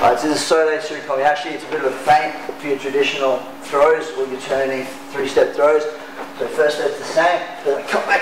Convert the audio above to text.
Alright, so this is Sode Tsuri Actually, It's a bit of a feint for your traditional throws or your turning three-step throws. So first step's the same, then I come back.